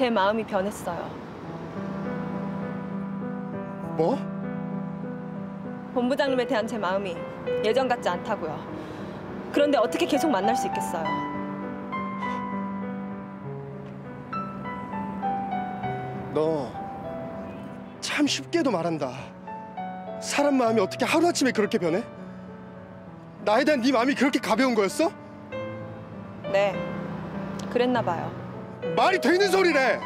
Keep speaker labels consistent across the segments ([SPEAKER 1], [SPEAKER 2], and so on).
[SPEAKER 1] 제 마음이 변했어요.
[SPEAKER 2] 뭐?
[SPEAKER 1] 본부장님에 대한 제 마음이 예전 같지 않다고요. 그런데 어떻게 계속 만날 수 있겠어요?
[SPEAKER 2] 너 참 쉽게도 말한다. 사람 마음이 어떻게 하루아침에 그렇게 변해? 나에 대한 네 마음이 그렇게 가벼운 거였어?
[SPEAKER 1] 네, 그랬나 봐요.
[SPEAKER 2] 말이 되는 소리래.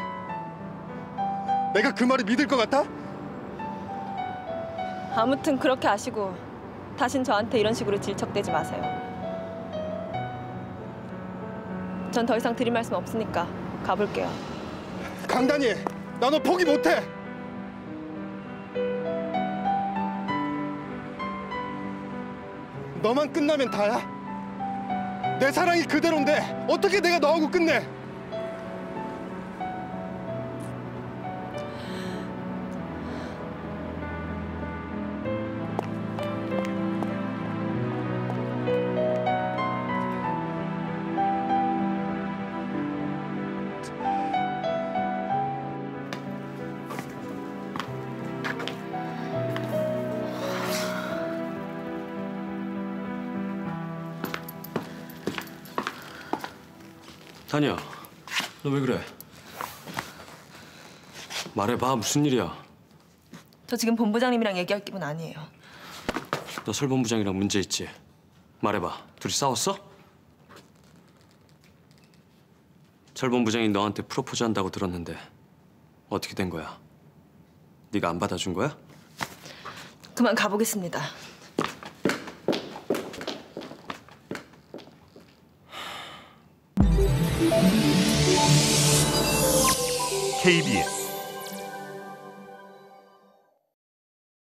[SPEAKER 2] 내가 그 말을 믿을 것 같아?
[SPEAKER 1] 아무튼 그렇게 아시고 다신 저한테 이런 식으로 질척대지 마세요. 전 더 이상 드릴 말씀 없으니까 가볼게요.
[SPEAKER 2] 강단이, 나 너 포기 못해. 너만 끝나면 다야. 내 사랑이 그대로인데 어떻게 내가 너하고 끝내?
[SPEAKER 3] 다니야, 너 왜 그래? 말해봐, 무슨 일이야?
[SPEAKER 1] 저 지금 본부장님이랑 얘기할 기분 아니에요.
[SPEAKER 3] 너 설 본부장이랑 문제 있지? 말해봐, 둘이 싸웠어? 설 본부장이 너한테 프로포즈 한다고 들었는데 어떻게 된 거야? 네가 안 받아준 거야?
[SPEAKER 1] 그만 가보겠습니다.
[SPEAKER 4] KBS